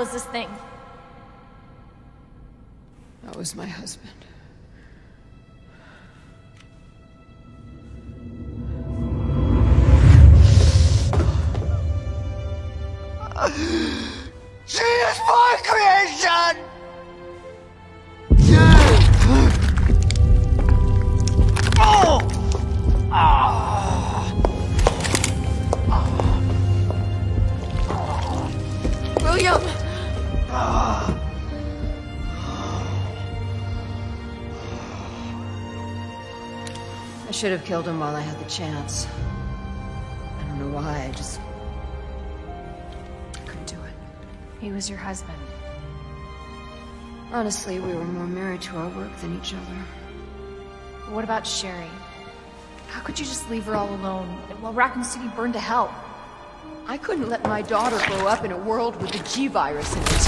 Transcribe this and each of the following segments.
is this thing? That was my husband. Should have killed him while I had the chance. I don't know why, I just... I couldn't do it. He was your husband. Honestly, we were more married to our work than each other. What about Sherry? How could you just leave her all alone while Raccoon City burned to hell? I couldn't let my daughter grow up in a world with the G-virus in it.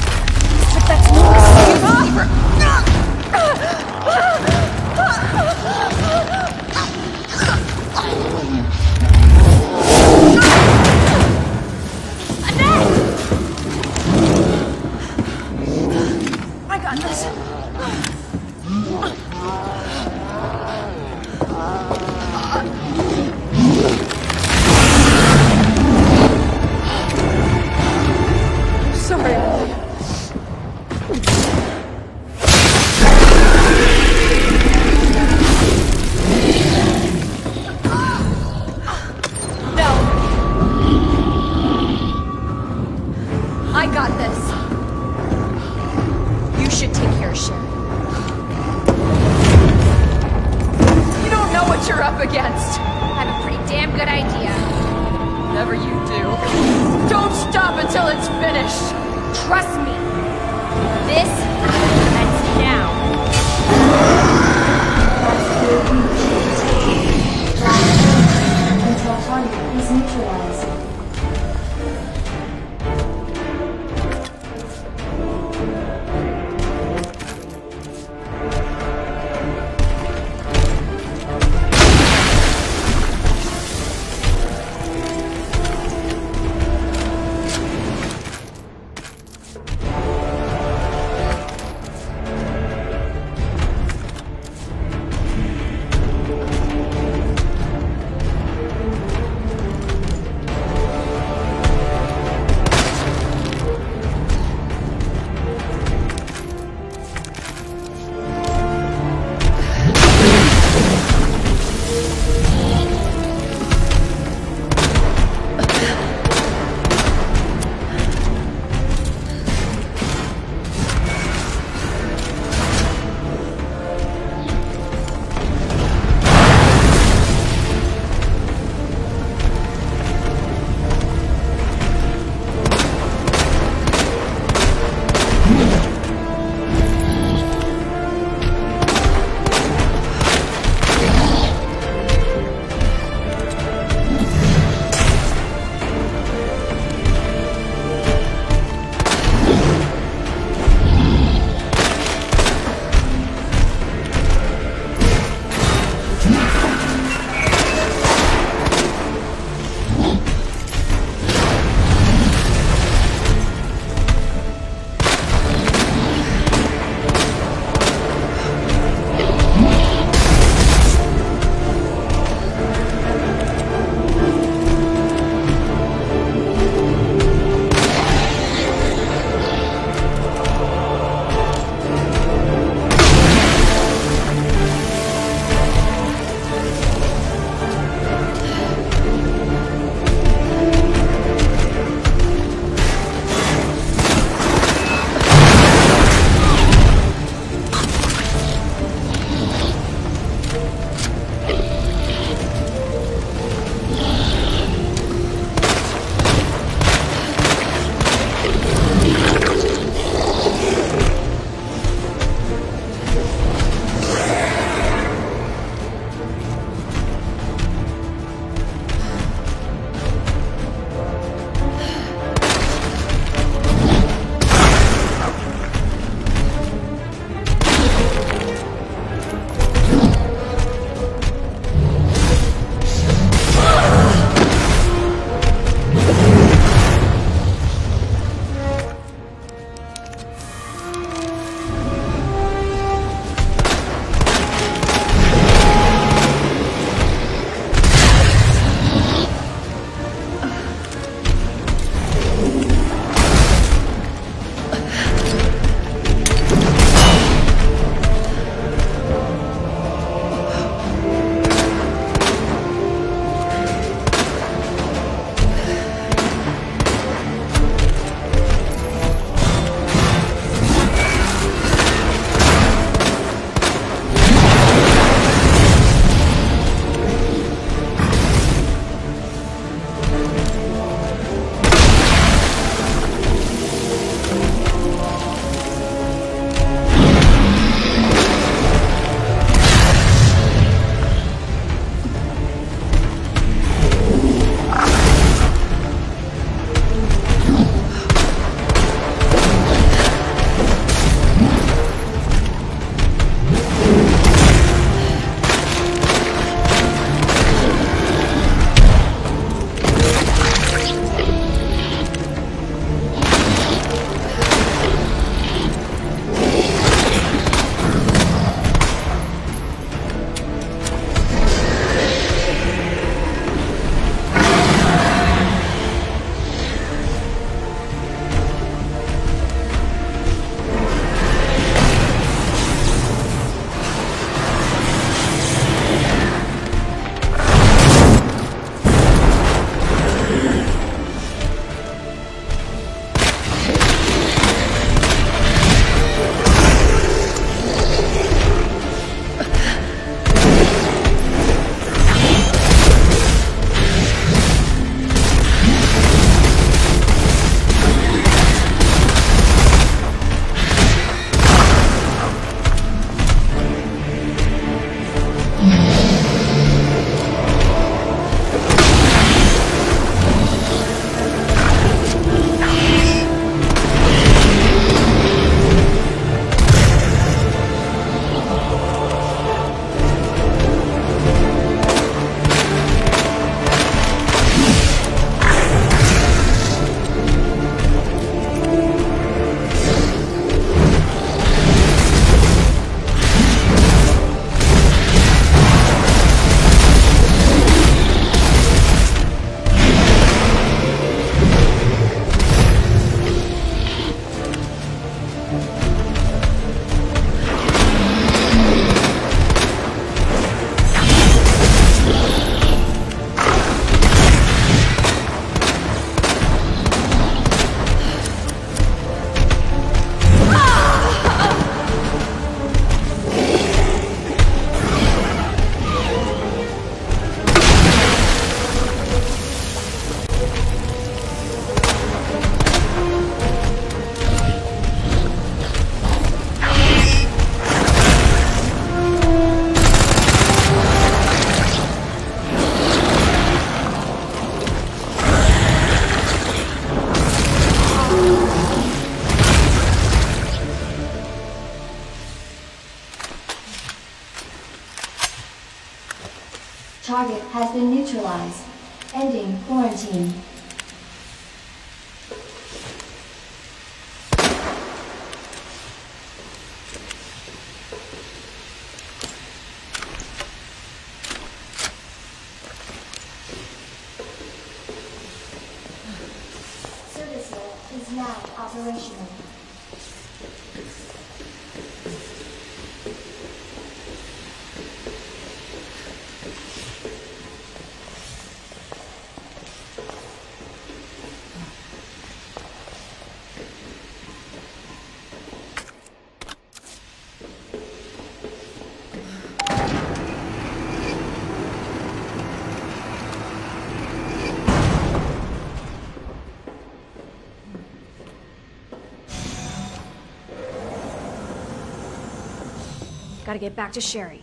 Gotta get back to Sherry.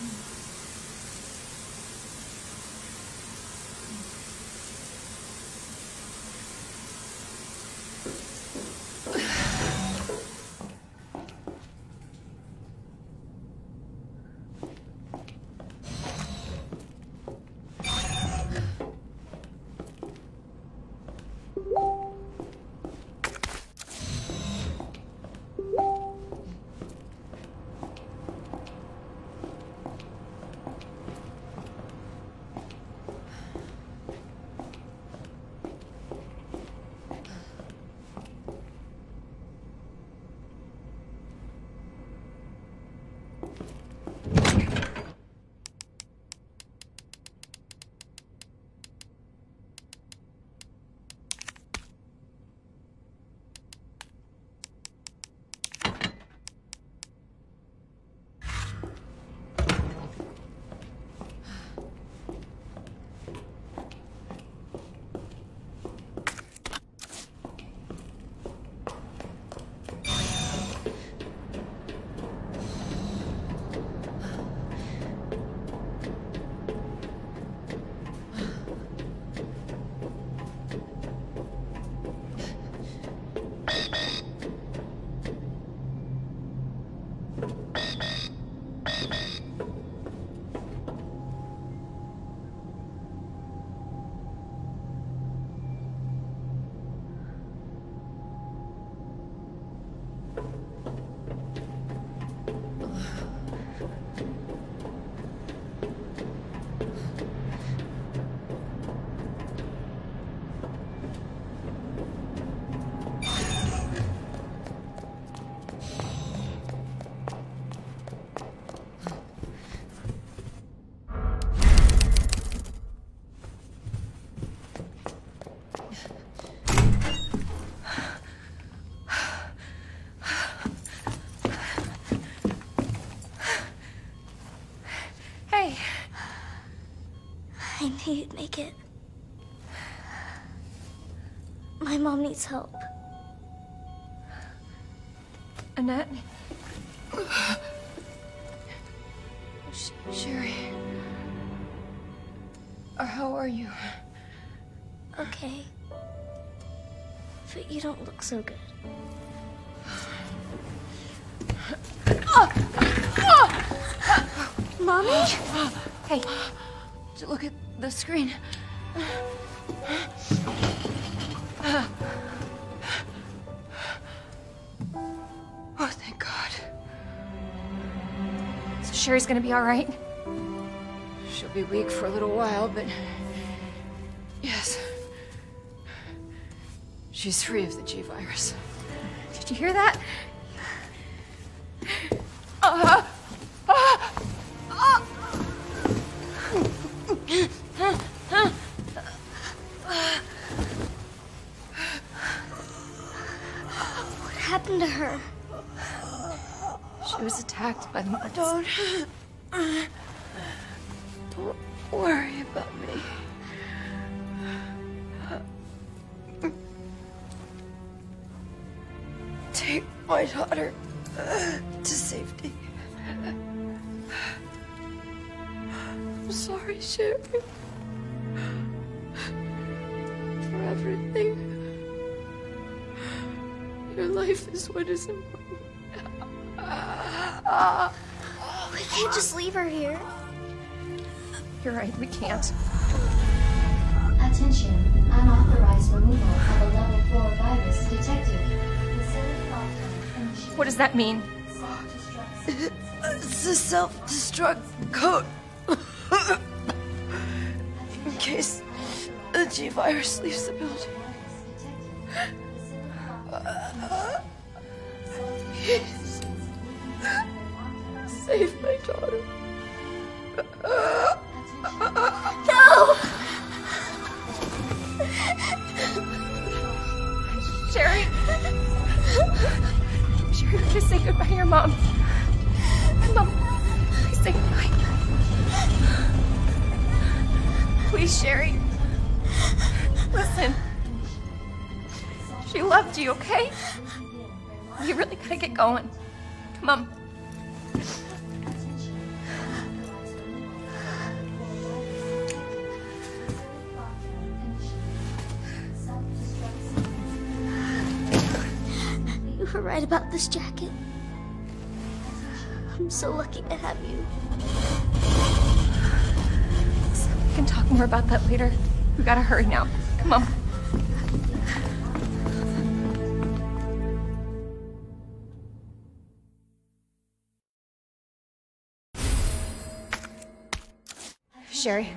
Hey, knew you'd make it. My mom needs help. Annette? Sh- Sherry. How are you? Okay. But you don't look so good. Ah! Ah! Mommy? Hey, look at the screen. Oh, thank God. So Sherry's gonna be all right? She'll be weak for a little while, but. Yes. She's free of the G virus. Did you hear that? Attacked by the. Don't. Don't worry about me. Take my daughter to safety. I'm sorry, Sherry. For everything. Your life is what is important. We can't just leave her here. You're right, we can't. Attention. Unauthorized removal of a level 4 virus detected. Facility lockdown initiated. What does that mean? It's a self-destruct code. In case the G-Virus leaves the building. Please. Save my daughter. No! Sherry! Sherry, just say goodbye to your mom. Mom, please say goodbye. Please, Sherry. Listen. She loved you, okay? You really gotta get going. Come on. Right about this jacket. I'm so lucky to have you. We can talk more about that later. We gotta hurry now. Come on. Sherry.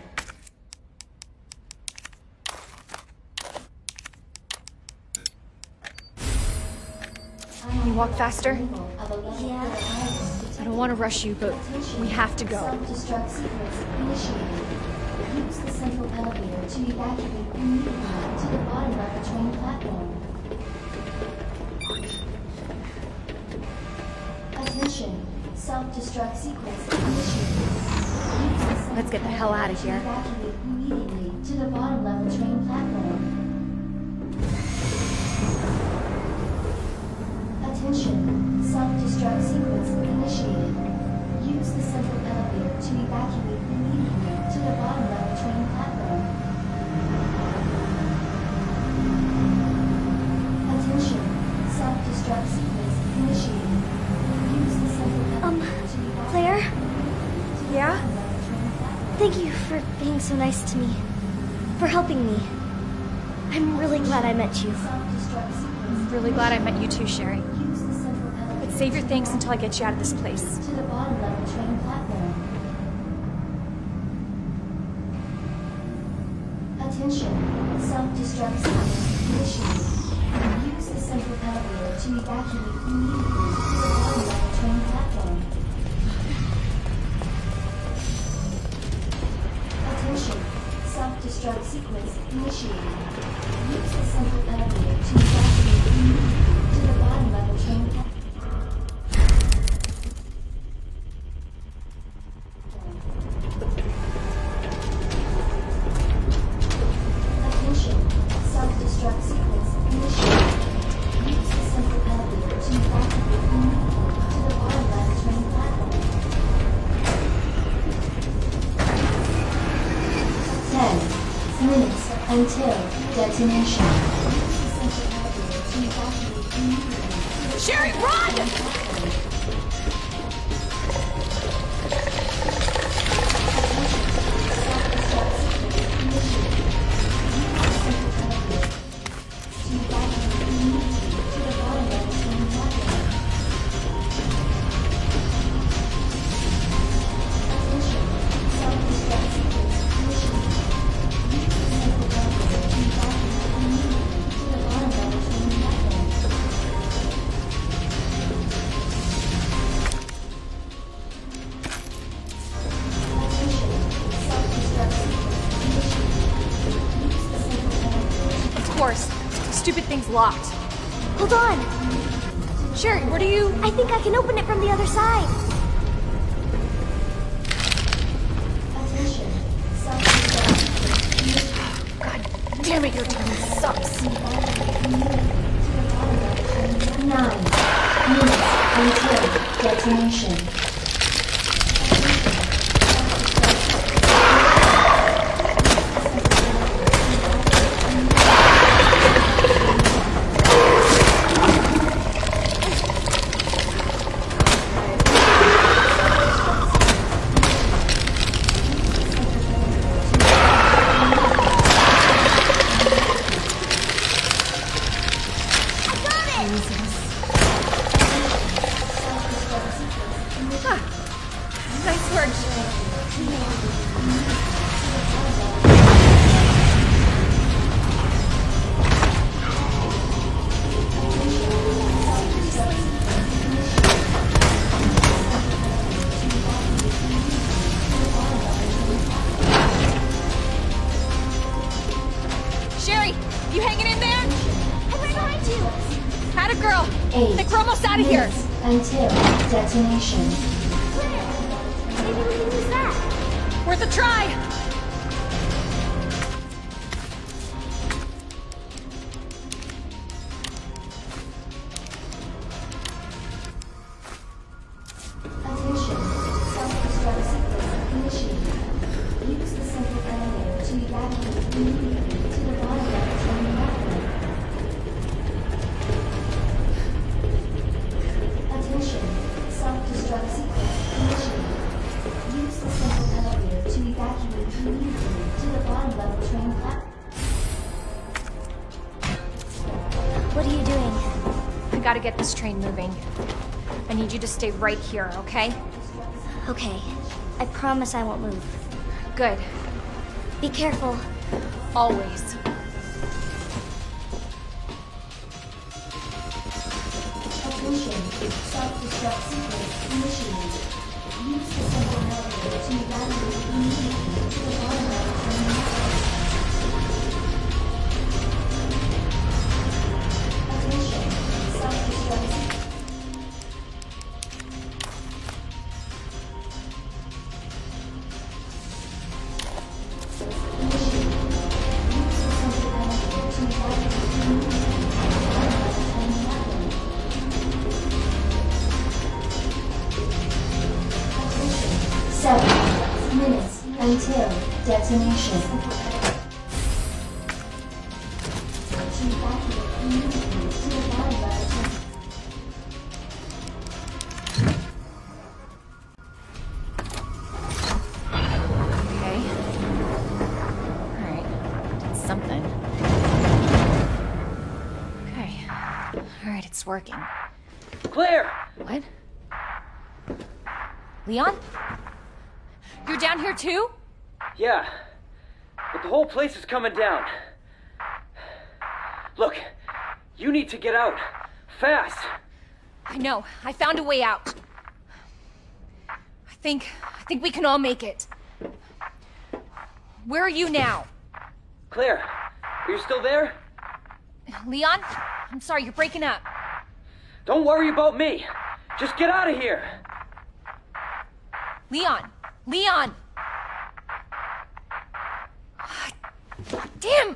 Can walk faster? Yeah. I don't want to rush you, but we have to go. Self-destruct sequence initiated. Use the central elevator to evacuate immediately to the bottom of the train platform. Attention. Self-destruct sequence initiated. Use the central Let's get the hell out of here. Evacuate immediately to the bottom Self-destruct sequence initiated. Use the central elevator to evacuate immediately to the bottom level train platform. Attention. Self-destruct sequence initiated. Use the central Um, elevator to evacuate Claire, to Yeah? bottom level train platform. thank you for being so nice to me. For helping me. I'm really glad I met you. I'm really glad I met you too, Sherry. Save your thanks until I get you out of this place. to the bottom level train platform. Attention. Self-destruct sequence initiated. Use the central elevator to evacuate immediately to the bottom level train platform. Attention. Self-destruct sequence initiated. Use the central elevator to evacuate immediately to the bottom level train platform. Sherry, run! Get this train moving. I need you to stay right here, okay? Okay. I promise I won't move. Good. Be careful. Always. Attention. Self-destruct Okay. Alright. Something. Okay. Alright, it's working. Claire! What? Leon? You're down here too? Yeah. But the whole place is coming down. Look, you need to get out. Fast! I know. I found a way out. I think. I think we can all make it. Where are you now? Claire, are you still there? Leon? I'm sorry, you're breaking up. Don't worry about me. Just get out of here. Leon! Leon! Damn!